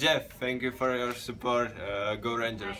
Jeff, thank you for your support. Uh, go Rangers.